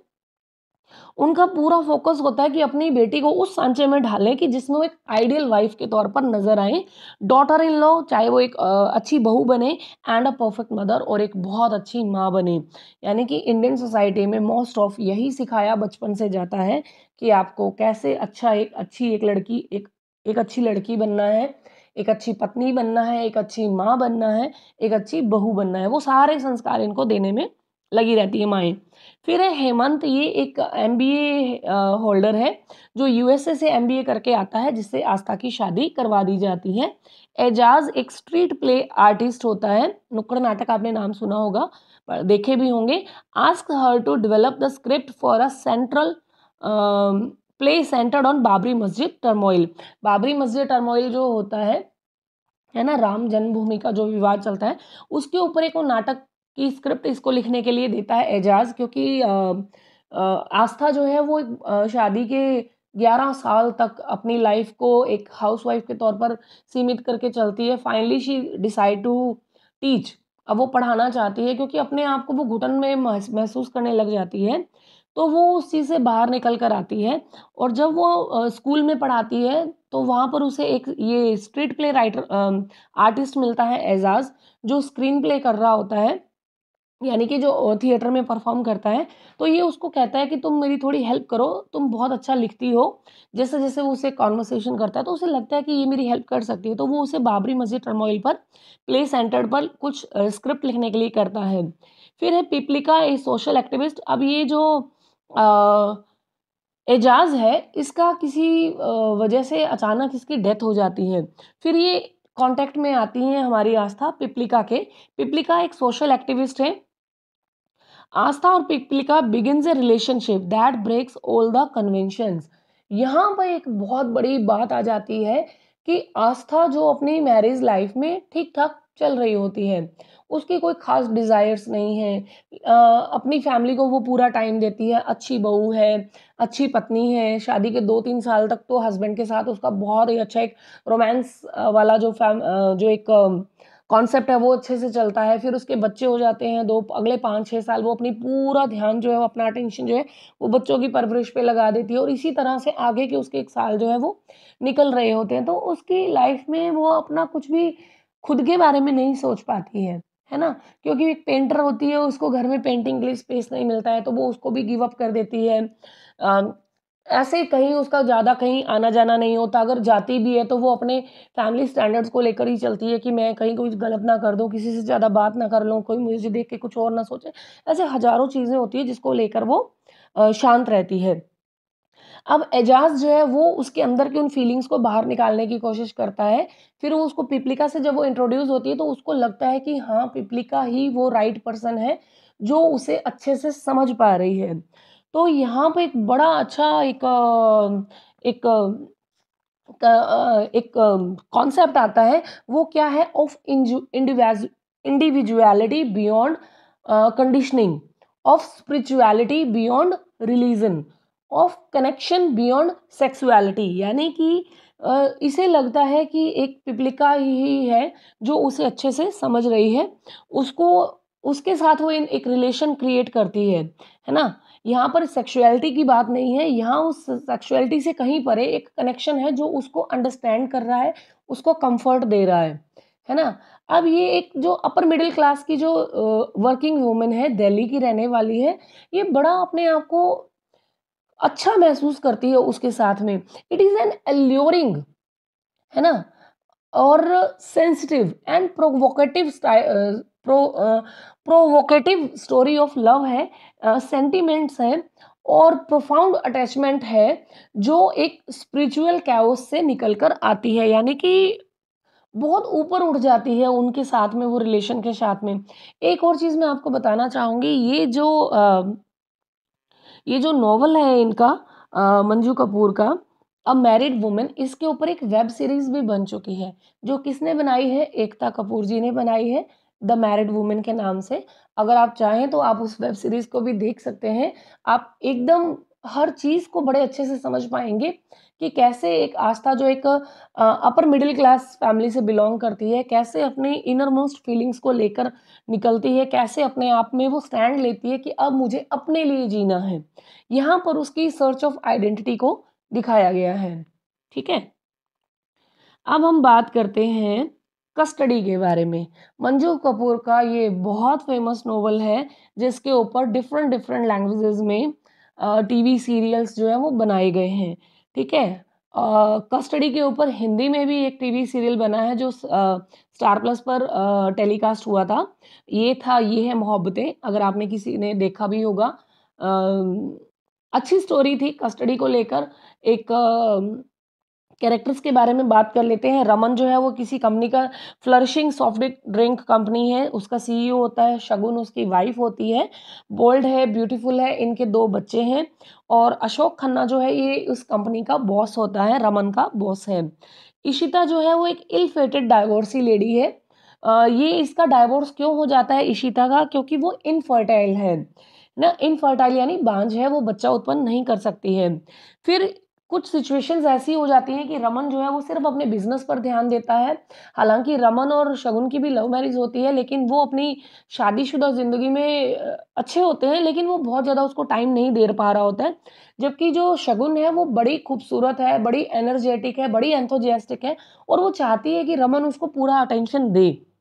उनका पूरा फोकस होता है कि अपनी बेटी को उस सांचे में ढालें कि जिसमें वो एक आइडियल वाइफ के तौर पर नज़र आए। डॉटर इन लॉ चाहे वो एक अच्छी बहू बने एंड अ परफेक्ट मदर और एक बहुत अच्छी माँ बने। यानी कि इंडियन सोसाइटी में मोस्ट ऑफ़ यही सिखाया बचपन से जाता है कि आपको कैसे अच्छा एक, अच्छी एक लड़की, एक एक अच्छी लड़की बनना है। एक अच्छी पत्नी बनना है, एक अच्छी माँ बनना है, एक अच्छी बहू बनना है, वो सारे संस्कार इनको देने में लगी रहती है माएँ। फिर है हेमंत, ये एक एमबीए होल्डर है, जो यूएसए से एमबीए करके आता है, जिससे आस्था की शादी करवा दी जाती है। एजाज एक स्ट्रीट प्ले आर्टिस्ट होता है, नुक्कड़ नाटक आपने नाम सुना होगा, पर देखे भी होंगे। Ask her to develop the script for a central play centred on Babri Masjid turmoil. Babri मस्जिद टर्मोइल जो होता है है ना राम जन्मभूमि का जो विवाद चलता है उसके ऊपर एक वो नाटक की स्क्रिप्ट इसको लिखने के लिए देता है एजाज क्योंकि आ, आ, आस्था जो है वो शादी के ग्यारह साल तक अपनी लाइफ को एक हाउस वाइफ के तौर पर सीमित करके चलती है। Finally she decide to teach. अब वो पढ़ाना चाहती है क्योंकि अपने आप को वो घुटन में महसूस करने लग जाती है। तो वो उस चीज़ से बाहर निकल कर आती है और जब वो स्कूल में पढ़ाती है तो वहाँ पर उसे एक ये स्ट्रीट प्ले राइटर आर्टिस्ट मिलता है एजाज, जो स्क्रीन प्ले कर रहा होता है, यानी कि जो थिएटर में परफॉर्म करता है। तो ये उसको कहता है कि तुम मेरी थोड़ी हेल्प करो, तुम बहुत अच्छा लिखती हो, जैसे जैसे वो उसे कॉन्वर्सेशन करता है तो उसे लगता है कि ये मेरी हेल्प कर सकती है। तो वो उसे बाबरी मस्जिद टर्मोइल पर, प्ले सेंटर पर कुछ स्क्रिप्ट लिखने के लिए करता है। फिर है पिपलिका, ए सोशल एक्टिविस्ट। अब ये जो एजाज है, इसका किसी वजह से अचानक इसकी डेथ हो जाती है। फिर ये कांटेक्ट में आती हैं हमारी आस्था पिपलिका के। पिपलिका एक सोशल एक्टिविस्ट है। आस्था और Pipalika begin a relationship that breaks all the conventions यहाँ पर एक बहुत बड़ी बात आ जाती है कि आस्था जो अपनी मैरिज लाइफ में ठीक ठाक चल रही होती है। उसकी कोई खास डिज़ायर्स नहीं है। अपनी फैमिली को वो पूरा टाइम देती है, अच्छी बहू है, अच्छी पत्नी है, शादी के दो तीन साल तक तो हस्बैंड के साथ उसका बहुत ही अच्छा एक रोमांस वाला जो फैम जो एक कॉन्सेप्ट है वो अच्छे से चलता है। फिर उसके बच्चे हो जाते हैं, दो, अगले पाँच छः साल वो अपनी पूरा ध्यान जो है, वो अपना अटेंशन जो है, वो बच्चों की परवरिश पे लगा देती है और इसी तरह से आगे के उसके एक साल जो है वो निकल रहे होते हैं। तो उसकी लाइफ में वो अपना कुछ भी खुद के बारे में नहीं सोच पाती है। है ना? क्योंकि एक पेंटर होती है उसको घर में पेंटिंग के लिए स्पेस नहीं मिलता है तो वो उसको भी गिव अप कर देती है। आ, ऐसे कहीं उसका ज़्यादा कहीं आना जाना नहीं होता। अगर जाती भी है तो वो अपने फैमिली स्टैंडर्ड्स को लेकर ही चलती है कि मैं कहीं कुछ गलत ना कर दूँ किसी से ज़्यादा बात ना कर लूँ कोई मुझे देख के कुछ और ना सोचे। ऐसे हज़ारों चीज़ें होती है जिसको लेकर वो शांत रहती है। अब एजाज जो है वो उसके अंदर की उन फीलिंग्स को बाहर निकालने की कोशिश करता है फिर उसको पिपलिका से जब वो इंट्रोड्यूस होती है तो उसको लगता है कि हाँ पिपलिका ही वो राइट पर्सन है, जो उसे अच्छे से समझ पा रही है। तो यहाँ पे एक बड़ा अच्छा एक एक एक कॉन्सेप्ट आता है, वो क्या है? Of individuality beyond conditioning of spirituality beyond religion of connection beyond sexuality यानी कि इसे लगता है कि एक पिपलिका ही है जो उसे अच्छे से समझ रही है। उसको, उसके साथ वो एक रिलेशन क्रिएट करती है है ना? यहाँ पर सेक्सुअलिटी की बात नहीं है, यहाँ उस सेक्सुअलिटी से कहीं पर एक कनेक्शन है जो उसको अंडरस्टैंड कर रहा है, उसको कंफर्ट दे रहा है है ना? अब ये एक जो अपर मिडिल क्लास की जो वर्किंग वूमेन है, दिल्ली की रहने वाली है, ये बड़ा अपने आप को अच्छा महसूस करती है उसके साथ में। इट इज़ एन एल्योरिंग है ना? और sensitive and provocative pro provocative story of love है सेंटिमेंट्स uh, हैं और प्रोफाउंड अटैचमेंट है जो एक स्पिरिचुअल कैओस से निकल कर आती है। यानी कि बहुत ऊपर उठ जाती है उनके साथ में वो रिलेशन के साथ में। एक और चीज़ मैं आपको बताना चाहूँगी ये जो आ, ये जो नॉवल है इनका मंजू कपूर का अ मैरिड वुमेन इसके ऊपर एक वेब सीरीज़ भी बन चुकी है, जो किसने बनाई है? एकता कपूर जी ने बनाई है द मैरिड वुमेन के नाम से। अगर आप चाहें तो आप उस वेब सीरीज़ को भी देख सकते हैं। आप एकदम हर चीज़ को बड़े अच्छे से समझ पाएँगे कि कैसे एक आस्था जो एक अपर मिडिल क्लास फैमिली से बिलोंग करती है, कैसे अपनी इनर मोस्ट फीलिंग्स को लेकर निकलती है, कैसे अपने आप में वो स्टैंड लेती है कि अब मुझे अपने लिए जीना है। यहाँ पर उसकी सर्च ऑफ़ आइडेंटिटी को दिखाया गया है, ठीक है? अब हम बात करते हैं कस्टडी के बारे में। मंजू कपूर का ये बहुत फ़ेमस नोवेल है, जिसके ऊपर डिफरेंट डिफरेंट लैंग्वेजेस में टीवी सीरियल्स जो है वो बनाए गए हैं, ठीक है? कस्टडी के ऊपर हिंदी में भी एक टीवी सीरियल बना है जो स्टार प्लस पर टेलीकास्ट हुआ था। ये था, ये है मोहब्बतें, अगर आपने किसी ने देखा भी होगा। अच्छी स्टोरी थी कस्टडी को लेकर। एक कैरेक्टर्स के बारे में बात कर लेते हैं। रमन जो है वो किसी कंपनी का फ्लरिशिंग सॉफ्ट ड्रिंक कंपनी है। उसका सीईओ होता है शगुन उसकी वाइफ होती है। बोल्ड है ब्यूटीफुल है इनके दो बच्चे हैं। और अशोक खन्ना जो है ये उस कंपनी का बॉस होता है रमन का बॉस है। इशिता जो है वो एक इल फेटेड डाइवोर्सी लेडी है। आ, ये इसका डाइवोर्स क्यों हो जाता है इशिता का? क्योंकि वो इनफर्टाइल है। ना इनफर्टाइल यानी बांझ है वो बच्चा उत्पन्न नहीं कर सकती है। फिर कुछ सिचुएशंस ऐसी हो जाती हैं कि रमन जो है वो सिर्फ़ अपने बिज़नेस पर ध्यान देता है। हालाँकि रमन और शगुन की भी लव मैरिज होती है, लेकिन वो अपनी शादीशुदा ज़िंदगी में अच्छे होते हैं, लेकिन वो बहुत ज़्यादा उसको टाइम नहीं दे पा रहा होता है। जबकि जो शगुन है, वो बड़ी खूबसूरत है, बड़ी एनर्जेटिक है, बड़ी एंथोजियास्टिक है और वो चाहती है कि रमन उसको पूरा अटेंशन दे।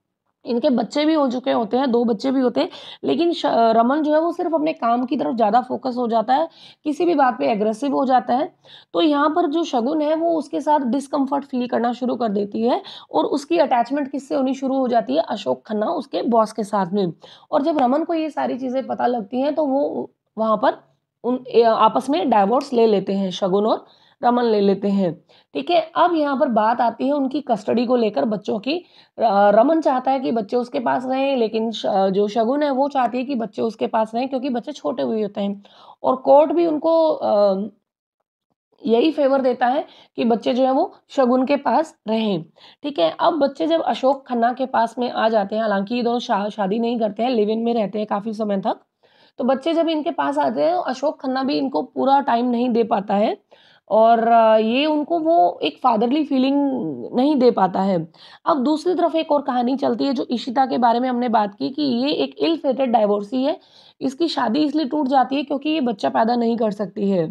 इनके बच्चे भी हो चुके होते हैं, दो बच्चे भी होते हैं, लेकिन रमन जो है वो सिर्फ़ अपने काम की तरफ़ ज़्यादा फोकस हो जाता है, किसी भी बात पे एग्रेसिव हो जाता है तो यहाँ पर जो शगुन है वो उसके साथ डिस्कम्फर्ट फील करना शुरू कर देती है और उसकी अटैचमेंट किससे होनी शुरू हो जाती है? अशोक खन्ना, उसके बॉस के साथ में। और जब रमन को ये सारी चीज़ें पता लगती हैं तो वो वहाँ पर उन आपस में डाइवोर्स ले लेते हैं शगुन और रमन ले लेते हैं। ठीक है अब यहाँ पर बात आती है उनकी कस्टडी को लेकर बच्चों की। रमन चाहता है कि बच्चे उसके पास रहें लेकिन जो शगुन है वो चाहती है कि बच्चे उसके पास रहें क्योंकि बच्चे छोटे हुए होते हैं। और कोर्ट भी उनको यही फेवर देता है कि बच्चे जो है वो शगुन के पास रहें। ठीक है अब बच्चे जब अशोक खन्ना के पास में आ जाते हैं हालाँकि ये दोनों शा, शादी नहीं करते हैं लिव इन में रहते हैं काफ़ी समय तक तो बच्चे जब इनके पास आते हैं अशोक खन्ना भी इनको पूरा टाइम नहीं दे पाता है। और ये उनको वो एक फादरली फीलिंग नहीं दे पाता है। अब दूसरी तरफ़ एक और कहानी चलती है जो इशिता के बारे में हमने बात की कि ये एक इल फेटेड डाइवोर्सी है। इसकी शादी इसलिए टूट जाती है क्योंकि ये बच्चा पैदा नहीं कर सकती है।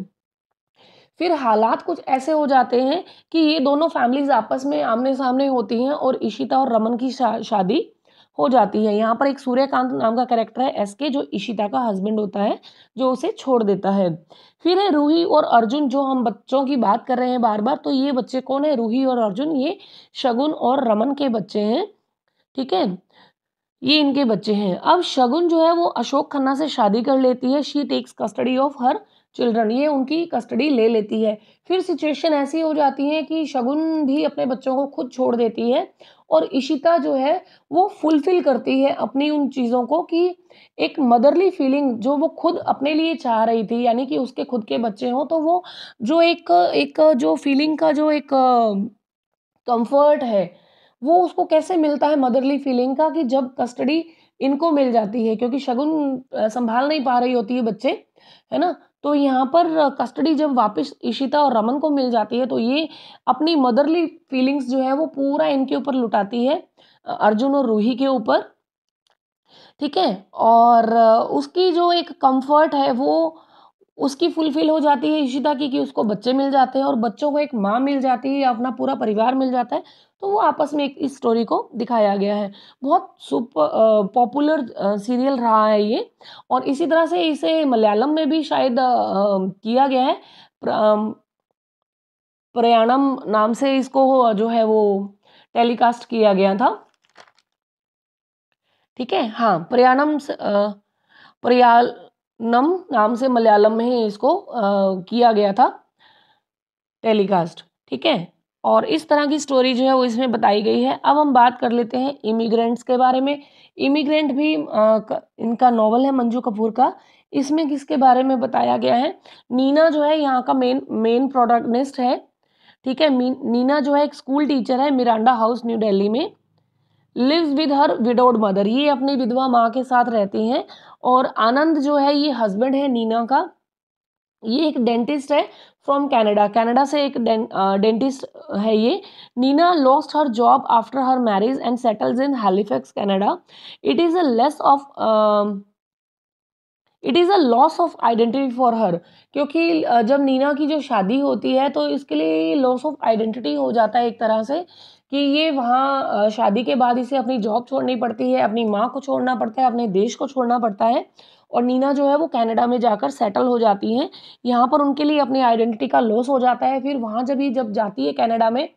फिर हालात कुछ ऐसे हो जाते हैं कि ये दोनों फैमिलीज़ आपस में आमने सामने होती हैं और इशिता और रमन की शा, शादी हो जाती है। यहाँ पर एक सूर्यकांत नाम का कैरेक्टर है एस के जो इशिता का हस्बैंड होता है, जो उसे छोड़ देता है। फिर है रूही और अर्जुन, जो हम बच्चों की बात कर रहे हैं बार बार तो ये बच्चे कौन है? रूही और अर्जुन, ये शगुन और रमन के बच्चे हैं, ठीक है? ये इनके बच्चे हैं। अब शगुन जो है, वो अशोक खन्ना से शादी कर लेती है। She takes custody of her children, ये उनकी कस्टडी ले लेती है। फिर सिचुएशन ऐसी हो जाती है कि शगुन भी अपने बच्चों को खुद छोड़ देती है और इशिता जो है, वो फुलफिल करती है अपनी उन चीज़ों को कि एक मदरली फीलिंग जो वो खुद अपने लिए चाह रही थी, यानी कि उसके खुद के बच्चे हों तो वो जो एक एक जो फीलिंग का जो एक कंफर्ट है, वो उसको कैसे मिलता है मदरली फीलिंग का कि जब कस्टडी इनको मिल जाती है, क्योंकि शगुन संभाल नहीं पा रही होती है बच्चे, है ना? तो यहाँ पर कस्टडी जब वापस इशिता और रमन को मिल जाती है तो ये अपनी मदरली फीलिंग्स जो है, वो पूरा इनके ऊपर लुटाती है अर्जुन और रूही के ऊपर। ठीक है? और उसकी जो एक कंफर्ट है, वो उसकी फुलफिल हो जाती है इशिता की कि उसको बच्चे मिल जाते हैं और बच्चों को एक माँ मिल जाती है अपना पूरा परिवार मिल जाता है। तो वो आपस में एक इस स्टोरी को दिखाया गया है। बहुत सुपर पॉपुलर सीरियल रहा है ये और इसी तरह से इसे मलयालम में भी शायद आ, किया गया है। प्र, प्रयाणम नाम से इसको जो है वो टेलीकास्ट किया गया था। ठीक है? हाँ प्रयाणम प्रयानम नाम से मलयालम में इसको आ, किया गया था टेलीकास्ट ठीक है? और इस तरह की स्टोरी जो है वो इसमें बताई गई है। अब हम बात कर लेते हैं इमिग्रेंट्स के बारे में। इमिग्रेंट भी आ, इनका नॉवल है मंजू कपूर का। इसमें किसके बारे में बताया गया है? नीना जो है यहाँ का मेन मेन प्रोटोगनिस्ट है। ठीक है नीना जो है एक स्कूल टीचर है मिरांडा हाउस न्यू दिल्ली में। Lives with her widowed mother ये अपनी विधवा माँ के साथ रहती हैं। और आनंद जो है ये हस्बैंड है नीना का। ये एक डेंटिस्ट है। फ्रॉम कनाडा कनाडा से एक डेंटिस्ट है ये. Nina lost her job after her marriage and settles in Halifax Canada it is a less of it is a loss of identity for her क्योंकि जब नीना की जो शादी होती है तो इसके लिए लॉस ऑफ़ आइडेंटिटी हो जाता है एक तरह से कि ये वहाँ शादी के बाद इसे अपनी जॉब छोड़नी पड़ती है, अपनी माँ को छोड़ना पड़ता है, अपने देश को छोड़ना पड़ता है। और नीना जो है वो कनाडा में जाकर सेटल हो जाती हैं। यहाँ पर उनके लिए अपनी आइडेंटिटी का लॉस हो जाता है। फिर वहाँ जब ये जब जाती है कनाडा में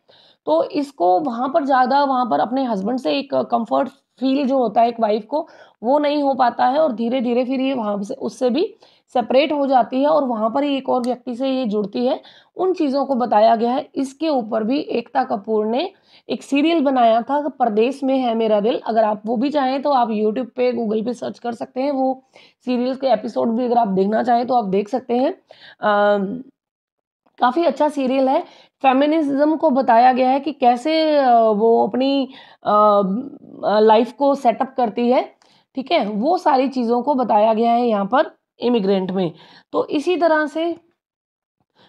तो इसको वहाँ पर ज़्यादा वहाँ पर अपने हस्बैंड से एक कंफर्ट फील जो होता है एक वाइफ को वो नहीं हो पाता है और धीरे धीरे फिर ये वहाँ से, उससे भी सेपरेट हो जाती है और वहाँ पर ही एक और व्यक्ति से ये जुड़ती है। उन चीज़ों को बताया गया है। इसके ऊपर भी एकता कपूर ने एक सीरियल बनाया था परदेश में है मेरा दिल। अगर आप वो भी चाहें तो आप यूट्यूब पे गूगल पे सर्च कर सकते हैं। वो सीरियल के एपिसोड भी अगर आप देखना चाहें तो आप देख सकते हैं। काफ़ी अच्छा सीरियल है। फेमिनिज्म को बताया गया है कि कैसे वो अपनी लाइफ को सेटअप करती है। ठीक है? वो सारी चीज़ों को बताया गया है यहाँ पर इमिग्रेंट में। तो इसी तरह से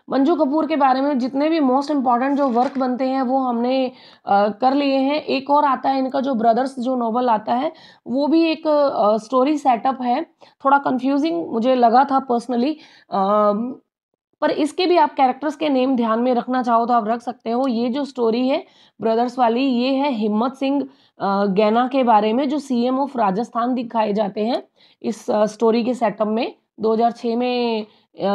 मंजू कपूर के बारे में जितने भी मोस्ट इंपॉर्टेंट जो वर्क बनते हैं वो हमने आ, कर लिए हैं। एक और आता है इनका जो ब्रदर्स जो नॉवल आता है वो भी एक आ, स्टोरी सेटअप है। थोड़ा कंफ्यूजिंग मुझे लगा था पर्सनली पर इसके भी आप कैरेक्टर्स के नेम ध्यान में रखना चाहो तो आप रख सकते हो। ये जो स्टोरी है ब्रदर्स वाली ये है हिम्मत सिंह। गैना के बारे में जो सीएम ऑफ़ राजस्थान दिखाए जाते हैं, इस स्टोरी के सेटअप में 2006 में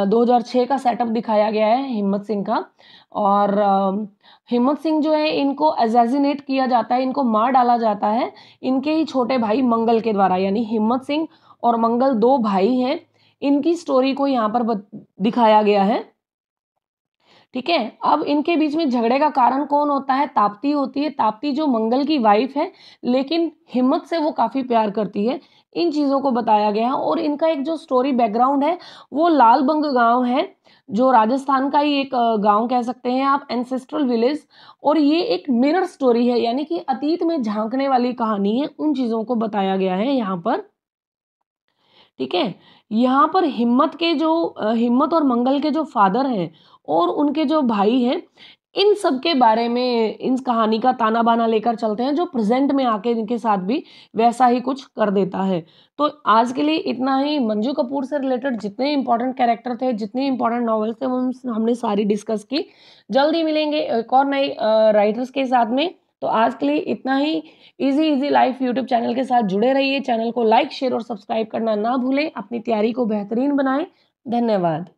2006 का सेटअप दिखाया गया है हिम्मत सिंह का। और हिम्मत सिंह जो है, इनको एजेजिनेट किया जाता है, इनको मार डाला जाता है, इनके ही छोटे भाई मंगल के द्वारा, यानी हिम्मत सिंह और मंगल दो भाई हैं। इनकी स्टोरी को यहाँ पर दिखाया गया है। ठीक है? अब इनके बीच में झगड़े का कारण कौन होता है? ताप्ती होती है। ताप्ती जो मंगल की वाइफ है, लेकिन हिम्मत से वो काफ़ी प्यार करती है। इन चीज़ों को बताया गया है और इनका एक जो स्टोरी बैकग्राउंड है, वो लालबंग गाँव है, जो राजस्थान का ही एक गाँव कह सकते हैं आप एंसेस्ट्रल विलेज और ये एक मिरर स्टोरी है, यानी कि अतीत में झांकने वाली कहानी है। उन चीज़ों को बताया गया है यहाँ पर। ठीक है? यहाँ पर हिम्मत के जो हिम्मत और मंगल के जो फादर हैं और उनके जो भाई हैं, इन सब के बारे में इन कहानी का ताना बाना लेकर चलते हैं, जो प्रेजेंट में आके इनके साथ भी वैसा ही कुछ कर देता है। तो आज के लिए इतना ही। मंजू कपूर से रिलेटेड जितने इंपॉर्टेंट कैरेक्टर थे, जितने इंपॉर्टेंट नॉवेल्स थे, वो हमने सारी डिस्कस की। जल्दी मिलेंगे एक और नए राइटर्स के साथ में। तो आज के लिए इतना ही। Easy easy life YouTube channel के साथ जुड़े रहिए। चैनल को लाइक शेयर और सब्सक्राइब करना ना भूलें। अपनी तैयारी को बेहतरीन बनाएँ। धन्यवाद।